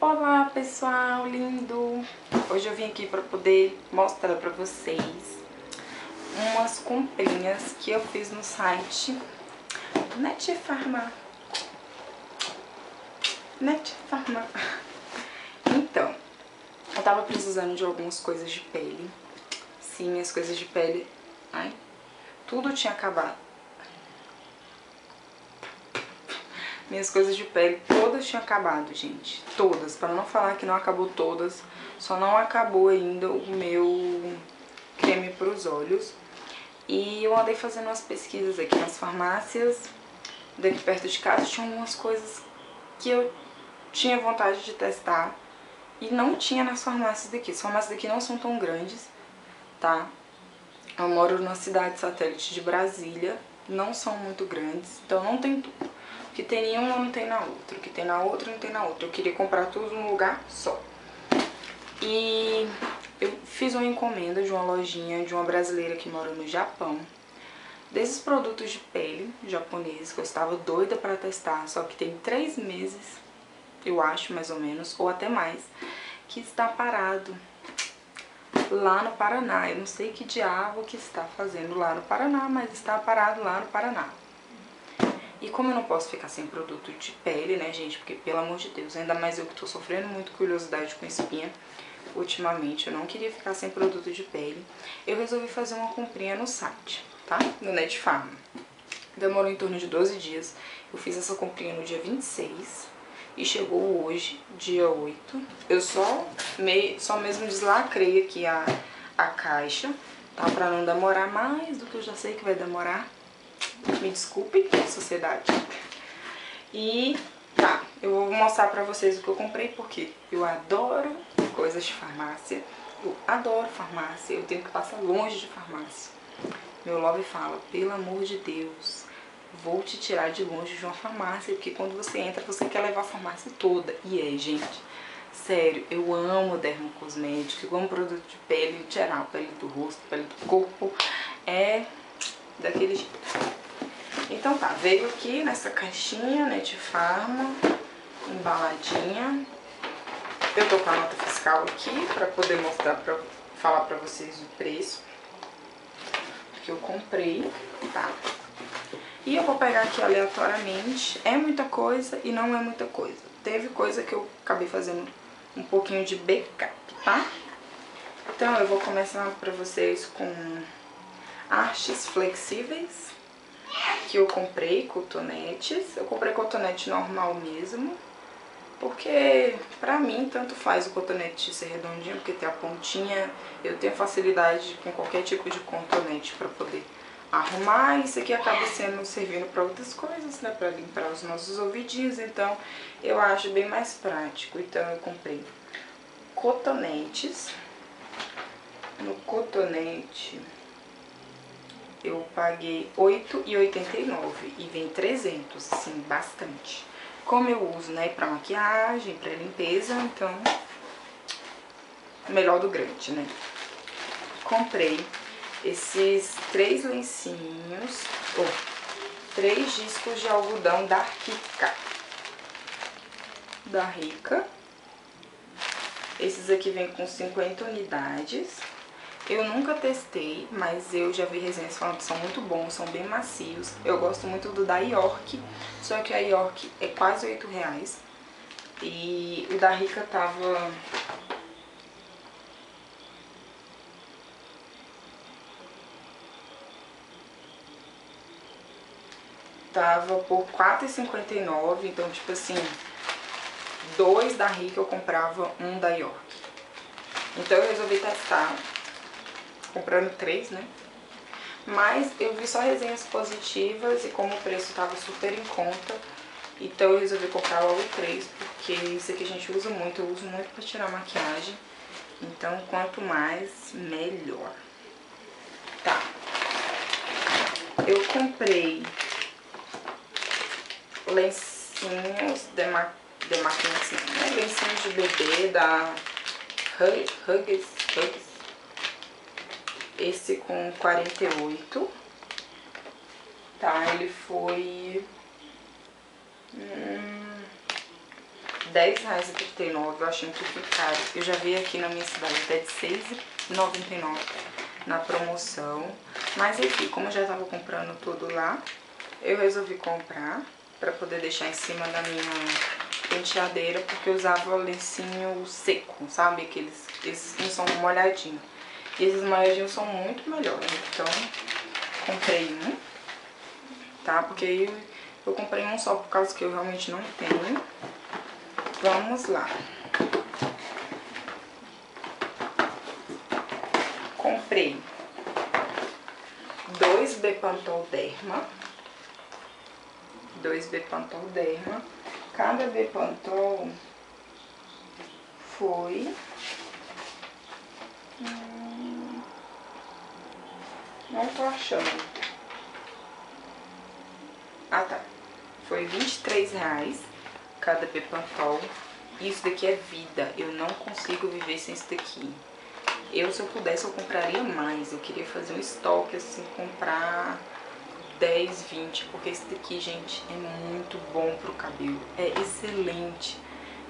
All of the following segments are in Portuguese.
Olá pessoal lindo! Hoje eu vim aqui para poder mostrar para vocês umas comprinhas que eu fiz no site Netfarma. Netfarma. Então, eu tava precisando de algumas coisas de pele. Sim, minhas coisas de pele. Ai, tudo tinha acabado. Minhas coisas de pele todas tinham acabado, gente. Todas. Para não falar que não acabou todas. Só não acabou ainda o meu creme para os olhos. E eu andei fazendo umas pesquisas aqui nas farmácias daqui perto de casa. Tinha algumas coisas que eu tinha vontade de testar. E não tinha nas farmácias daqui. As farmácias daqui não são tão grandes, tá? Eu moro na cidade satélite de Brasília. Não são muito grandes, então não tem tudo que tem em uma não tem na outra, que tem na outra não tem na outra. Eu queria comprar tudo num lugar só. E eu fiz uma encomenda de uma lojinha de uma brasileira que mora no Japão. Desses produtos de pele japoneses que eu estava doida para testar, só que tem três meses, eu acho mais ou menos, ou até mais, que está parado lá no Paraná. Eu não sei que diabo que está fazendo lá no Paraná, mas está parado lá no Paraná. E como eu não posso ficar sem produto de pele, né, gente? Porque, pelo amor de Deus, ainda mais eu que tô sofrendo muito curiosidade com espinha ultimamente, eu não queria ficar sem produto de pele. Eu resolvi fazer uma comprinha no site, tá? No Net Farm. Demorou em torno de 12 dias. Eu fiz essa comprinha no dia 26 e chegou hoje, dia 8. Eu só, meio, só mesmo deslacrei aqui a, a caixa, tá? Pra não demorar mais do que eu já sei que vai demorar. Me desculpe, sociedade. E tá, eu vou mostrar pra vocês o que eu comprei, porque eu adoro coisas de farmácia. Eu adoro farmácia, eu tenho que passar longe de farmácia. Meu love fala, pelo amor de Deus, vou te tirar de longe de uma farmácia, porque quando você entra, você quer levar a farmácia toda. E é, gente, sério, eu amo dermocosmético, eu amo produto de pele em geral, pele do rosto, pele do corpo. É daquele jeito. Então tá, veio aqui nessa caixinha, né, de farma, embaladinha. Eu tô com a nota fiscal aqui pra poder mostrar, pra falar pra vocês o preço que eu comprei, tá? E eu vou pegar aqui aleatoriamente, é muita coisa e não é muita coisa. Teve coisa que eu acabei fazendo um pouquinho de backup, tá? Então eu vou começar pra vocês com artes flexíveis que eu comprei cotonetes. Eu comprei cotonete normal mesmo, porque pra mim tanto faz o cotonete ser redondinho, porque tem a pontinha, eu tenho facilidade com qualquer tipo de cotonete pra poder arrumar. Isso aqui acaba sendo servindo pra outras coisas, né, pra limpar os nossos ouvidinhos, então eu acho bem mais prático. Então eu comprei cotonetes. No cotonete eu paguei R$ 8,89 e vem 300, assim, bastante. Como eu uso, né, pra maquiagem, pra limpeza, então, melhor do grande, né. Comprei esses três lencinhos, ou três discos de algodão da Rica. Da Rica. Esses aqui vêm com 50 unidades. Eu nunca testei, mas eu já vi resenhas falando que são muito bons, são bem macios. Eu gosto muito do da York, só que a York é quase 8 reais. E o da Rica tava... Tava por R$4,59, então tipo assim, dois da Rica eu comprava um da York. Então eu resolvi testar comprando três, né? Mas eu vi só resenhas positivas e como o preço tava super em conta, então eu resolvi comprar logo três, porque isso aqui a gente usa muito, eu uso muito pra tirar maquiagem. Então, quanto mais, melhor. Tá. Eu comprei lencinhos de, ma de né? Lencinhos de bebê da Huggies, Huggies esse com 48. Tá, ele foi... Hum, R$10,39, eu achei um pouquinho caro. Eu já vi aqui na minha cidade até de R$6,99 na promoção. Mas enfim, como eu já tava comprando tudo lá, eu resolvi comprar pra poder deixar em cima da minha penteadeira, porque eu usava lencinho seco, sabe? Aqueles, eles não são molhadinhos. E esses molhadinhos são muito melhores, então comprei um, tá? Porque eu comprei um só por causa que eu realmente não tenho. Vamos lá. Comprei dois Bepantol Derma. Dois Bepantol Derma. Cada Bepantol foi... não tô achando. Ah, tá. Foi 23 reais cada Bepantol. Isso daqui é vida. Eu não consigo viver sem isso daqui. Eu, se eu pudesse, eu compraria mais. Eu queria fazer um estoque, assim, comprar 10, 20. Porque esse daqui, gente, é muito bom pro cabelo. É excelente.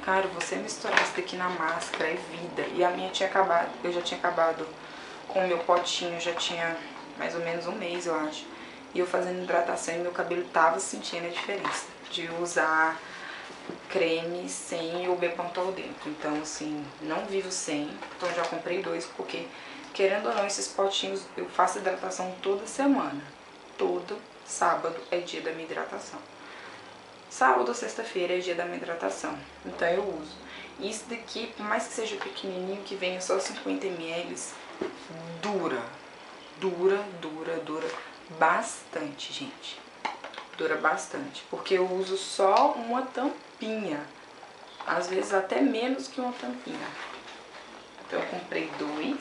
Cara, você misturar isso daqui na máscara é vida. E a minha tinha acabado. Eu já tinha acabado com o meu potinho. Já tinha mais ou menos um mês, eu acho. E eu fazendo hidratação e meu cabelo tava sentindo a diferença de usar creme sem o Bepantol dentro. Então, assim, não vivo sem. Então, já comprei dois, porque, querendo ou não, esses potinhos eu faço hidratação toda semana. Todo sábado é dia da minha hidratação. Sábado ou sexta-feira é dia da minha hidratação. Então, eu uso. E isso daqui, por mais que seja pequenininho, que venha só 50 ml, dura. Dura, dura, dura bastante, gente. Dura bastante, porque eu uso só uma tampinha. Às vezes até menos que uma tampinha. Então eu comprei dois.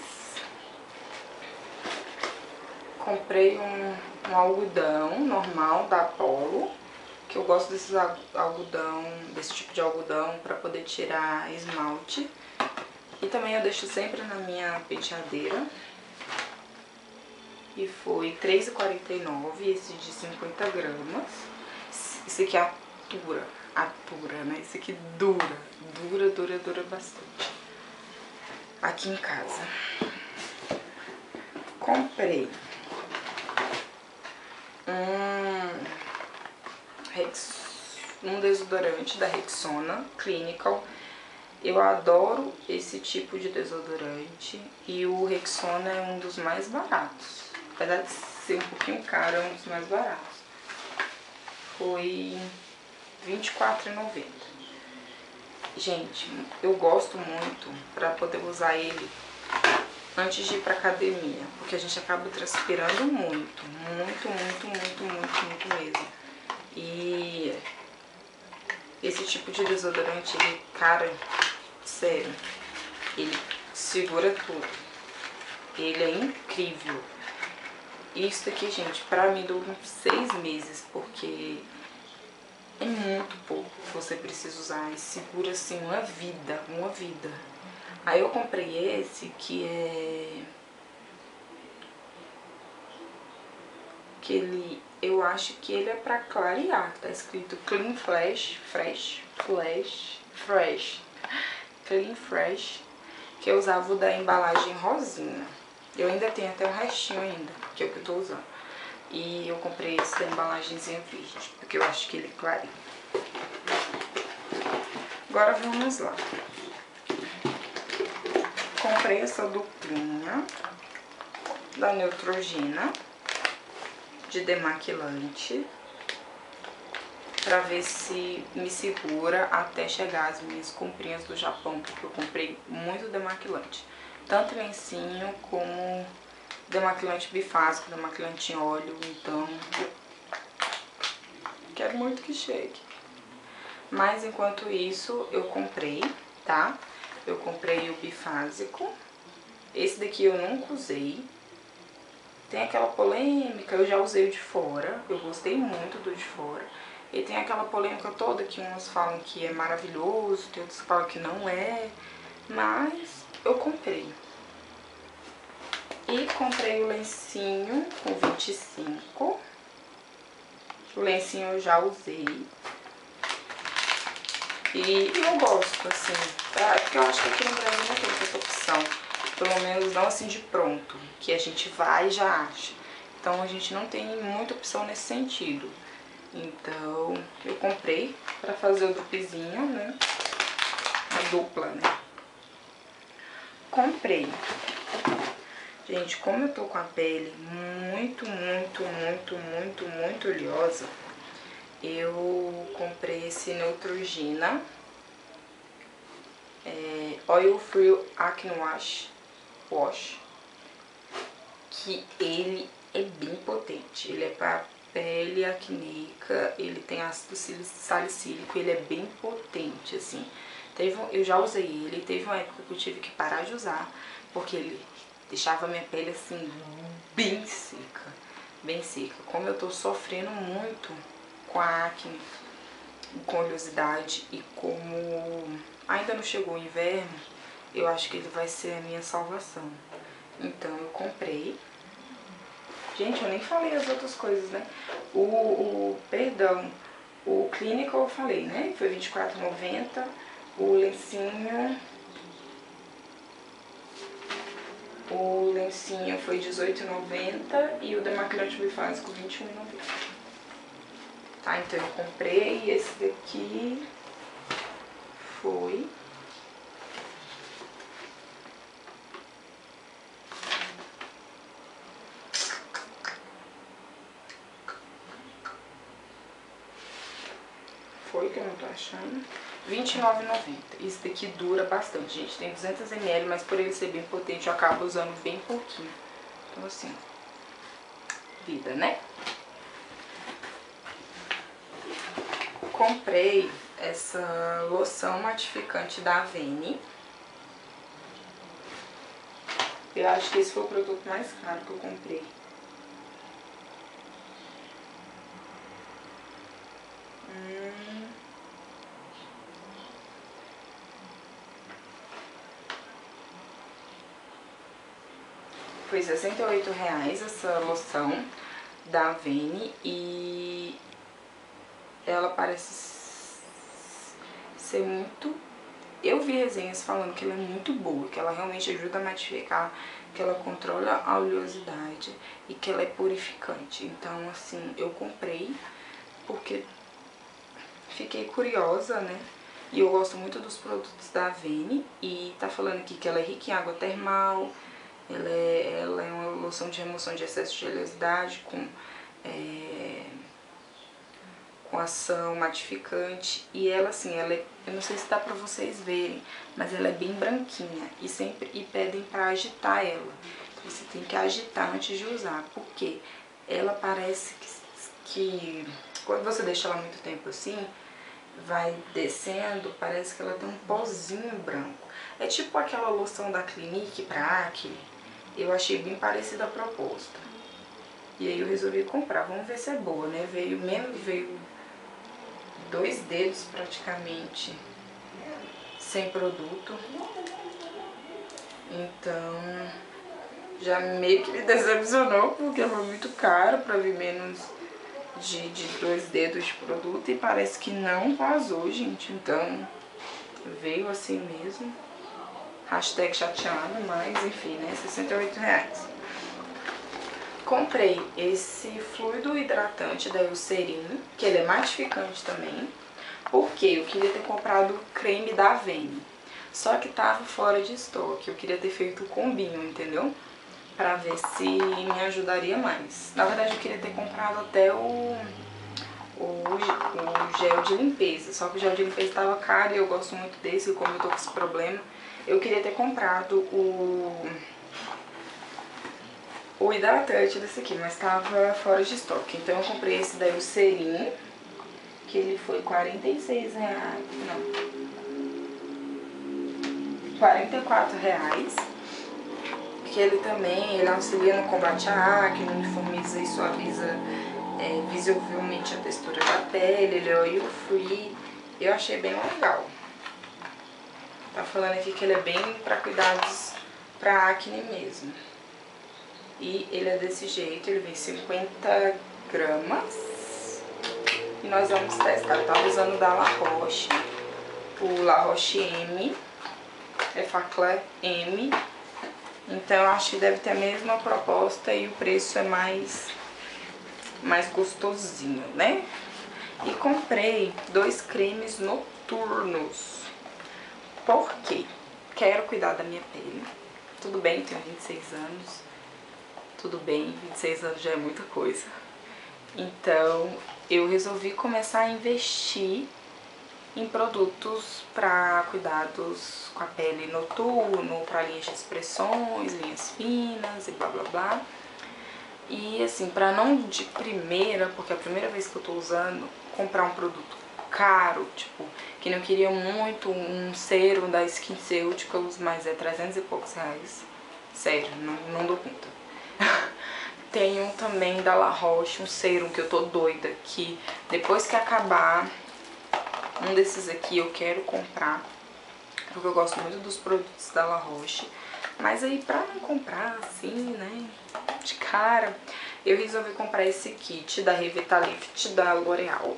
Comprei um, um algodão normal da Polo. Que eu gosto desses algodão, desse tipo de algodão para poder tirar esmalte. E também eu deixo sempre na minha penteadeira e foi R$3,49, esse de 50 gramas. Esse aqui atura, atura, né? Esse aqui dura, dura, dura, dura bastante. Aqui em casa. Comprei um, um desodorante da Rexona Clinical. Eu adoro esse tipo de desodorante e o Rexona é um dos mais baratos apesar de ser um pouquinho caro, é um dos mais baratos. Foi R$24,90. Gente, eu gosto muito pra poder usar ele antes de ir pra academia, porque a gente acaba transpirando muito, muito, muito, muito, muito, muito mesmo. E esse tipo de desodorante, ele, cara, sério, ele segura tudo. Ele é incrível. Isso aqui, gente, pra mim dura uns seis meses, porque é muito pouco que você precisa usar e segura, assim, uma vida, uma vida. Aí eu comprei esse que é... Que ele, eu acho que ele é pra clarear, tá escrito Clean Flash, Fresh, Flash, Fresh, Clean Fresh, que eu usava o da embalagem rosinha. Eu ainda tenho até um restinho ainda, que é o que eu tô usando. E eu comprei esse da embalagenzinha verde, porque eu acho que ele clareia. Agora vamos lá. Comprei essa duplinha da Neutrogena de demaquilante pra ver se me segura até chegar as minhas comprinhas do Japão, porque eu comprei muito demaquilante tanto lencinho como demaquilante bifásico, demaquilante em óleo, então quero muito que chegue. Mas enquanto isso eu comprei, tá? Eu comprei o bifásico, esse daqui eu nunca usei, tem aquela polêmica, eu já usei o de fora, eu gostei muito do de fora. E tem aquela polêmica toda que uns falam que é maravilhoso, tem outros que falam que não é, mas eu comprei. E comprei o lencinho com 25. O lencinho eu já usei. E eu gosto, assim, porque eu acho que aqui no Brasil não tem tanta opção. Pelo menos não assim de pronto, que a gente vai e já acha. Então a gente não tem muita opção nesse sentido. Então eu comprei pra fazer o duplezinho, né? A dupla, né? Comprei. Gente, como eu tô com a pele muito, muito, muito, muito, muito oleosa, eu comprei esse Neutrogena é, Oil Free Acne Wash, Wash que ele é bem potente. Ele é para pele acneica, ele tem ácido salicílico, ele é bem potente, assim. Teve, eu já usei ele, teve uma época que eu tive que parar de usar, porque ele deixava minha pele, assim, bem seca, bem seca. Como eu tô sofrendo muito com a acne, com oleosidade e como ainda não chegou o inverno, eu acho que ele vai ser a minha salvação. Então eu comprei. Gente, eu nem falei as outras coisas, né? O, o perdão, o clínico eu falei, né? Foi R$24,90. O lencinho... O lencinho foi R$18,90 e o demaquilante bifásico R$21,90. Tá, então eu comprei esse daqui. Foi... Foi que eu não tô achando. R$29,90. Esse daqui dura bastante, gente. Tem 200ml, mas por ele ser bem potente, eu acabo usando bem pouquinho. Então, assim, vida, né? comprei essa loção matificante da Avene. Eu acho que esse foi o produto mais caro que eu comprei. Foi 68 reais essa loção da Avene e ela parece ser muito... Eu vi resenhas falando que ela é muito boa, que ela realmente ajuda a matificar, que ela controla a oleosidade e que ela é purificante. Então, assim, eu comprei porque fiquei curiosa, né? E eu gosto muito dos produtos da Avene e tá falando aqui que ela é rica em água termal, ela é, ela é uma loção de remoção de excesso de oleosidade com... É, com ação matificante e ela assim, ela é, eu não sei se dá pra vocês verem, mas ela é bem branquinha e sempre e pedem pra agitar ela. Você tem que agitar antes de usar, porque ela parece que, que quando você deixa ela muito tempo assim, vai descendo, parece que ela tem um pozinho branco. É tipo aquela loção da Clinique pra acne, eu achei bem parecida a proposta. E aí eu resolvi comprar, vamos ver se é boa, né? Veio menos, veio dois dedos praticamente sem produto. Então, já meio que me decepcionou, porque foi muito caro para vir menos de, de dois dedos de produto. E parece que não vazou, gente. Então, veio assim mesmo. Hashtag chateado, mas enfim, né? 68 reais. Comprei esse fluido hidratante da Eucerin, que ele é matificante também, porque eu queria ter comprado o creme da Avene, só que tava fora de estoque, eu queria ter feito o combinho, entendeu? Pra ver se me ajudaria mais. Na verdade eu queria ter comprado até o, o gel de limpeza, só que o gel de limpeza tava caro e eu gosto muito desse, e como eu tô com esse problema, eu queria ter comprado o o hidratante desse aqui, mas tava fora de estoque. Então eu comprei esse da Eucerin, que ele foi 46 reais, não, 44 reais. Que ele também, ele auxilia no combate à acne, uniformiza e suaviza é, visivelmente a textura da pele, ele é oil free. Eu achei bem legal. Tá falando aqui que ele é bem pra cuidados pra acne mesmo. E ele é desse jeito, ele vem 50 gramas. E nós vamos testar. Eu tava usando da La Roche. o La Roche M, é Facla M. Então eu acho que deve ter a mesma proposta e o preço é mais, mais gostosinho, né? E comprei dois cremes noturnos. Por quê? Quero cuidar da minha pele. Tudo bem, tenho 26 anos. Tudo bem, 26 anos já é muita coisa. Então, eu resolvi começar a investir em produtos para cuidados com a pele noturno, para linhas de expressões, linhas finas e blá blá blá. E assim, para não de primeira, porque é a primeira vez que eu tô usando, comprar um produto caro, tipo, que não queria muito um serum da SkinCeuticals, mas é 300 e poucos reais. Sério, não, não dou conta. Tenho também da La Roche, um serum que eu tô doida, que depois que acabar um desses aqui eu quero comprar, porque eu gosto muito dos produtos da La Roche. Mas aí pra não comprar assim, né, de cara, eu resolvi comprar esse kit da Revitalift da L'Oreal.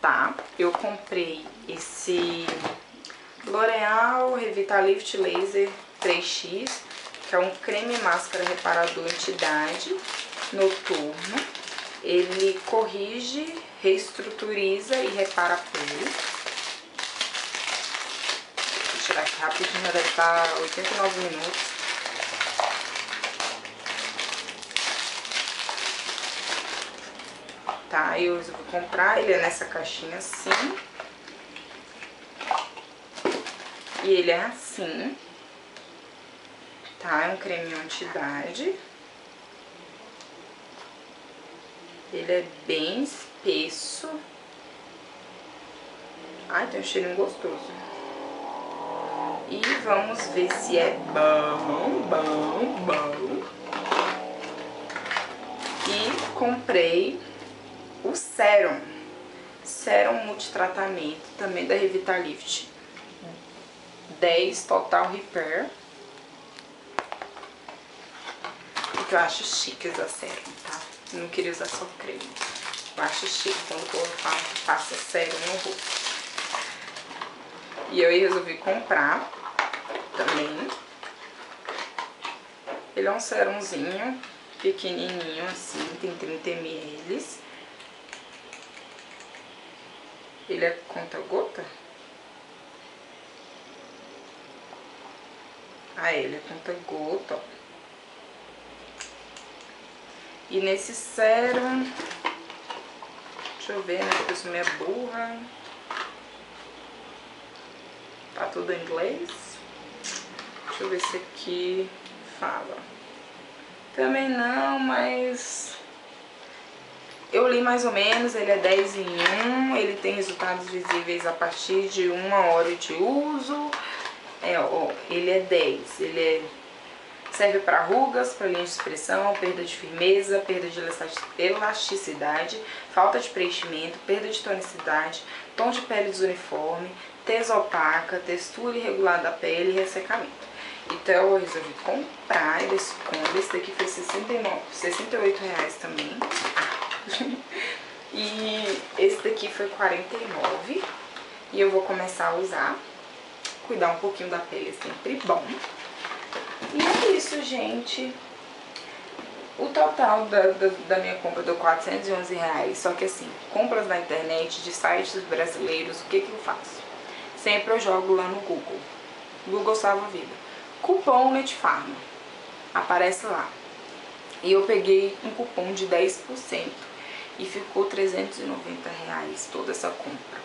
Tá? Eu comprei esse L'Oreal Revitalift Laser 3X, que é um creme máscara reparador anti-idade noturno. Ele corrige, reestruturiza e repara pele. Vou tirar aqui rapidinho, deve estar 89 minutos. Tá? Eu resolvi comprar, ele é nessa caixinha assim. E ele é assim. Tá? É um creme anti-idade. Ele é bem espesso. Ai, tem um cheirinho gostoso. E vamos ver se é bom, bom, bom. E comprei o Serum. Serum multitratamento, também da Revitalift. 10 Total Repair. Porque eu acho chique usar Serum, tá? Eu não queria usar só creme. Eu acho chique quando povo passa Serum no rosto. E eu resolvi comprar também. Ele é um serumzinho pequenininho assim, tem 30 ml. Ele é conta-gota? Ah, ele é conta-gota, ó. E nesse sérum... Deixa eu ver, né? Porque eu sou minha burra. Tá tudo em inglês. Deixa eu ver se aqui fala. Também não, mas eu li mais ou menos, ele é 10 em 1, ele tem resultados visíveis a partir de uma hora de uso. É, ó, ele é 10, ele é, serve para rugas, para linhas de expressão, perda de firmeza, perda de elasticidade, falta de preenchimento, perda de tonicidade, tom de pele desuniforme, tesa opaca, textura irregular da pele e ressecamento. Então eu resolvi comprar esse combo, esse daqui foi 69, 68 reais também. e esse daqui foi 49 e eu vou começar a usar. Cuidar um pouquinho da pele é sempre bom. E é isso, gente. O total da, da, da, minha compra deu 411 reais. Só que assim, compras na internet de sites brasileiros, o que que eu faço? Sempre eu jogo lá no Google. Google salva a vida. Cupom Netfarma. Aparece lá. E eu peguei um cupom de 10% e ficou 390 reais toda essa compra.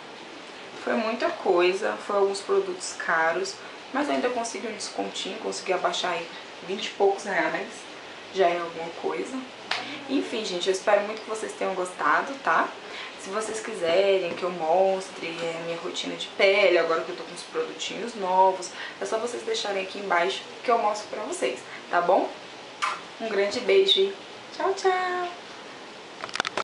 Foi muita coisa, foi alguns produtos caros, mas ainda consegui um descontinho, consegui abaixar aí 20 e poucos reais, já é alguma coisa. Enfim, gente, eu espero muito que vocês tenham gostado, tá? Se vocês quiserem que eu mostre a minha rotina de pele, agora que eu tô com os produtinhos novos, é só vocês deixarem aqui embaixo que eu mostro pra vocês, tá bom? Um grande beijo e tchau, tchau!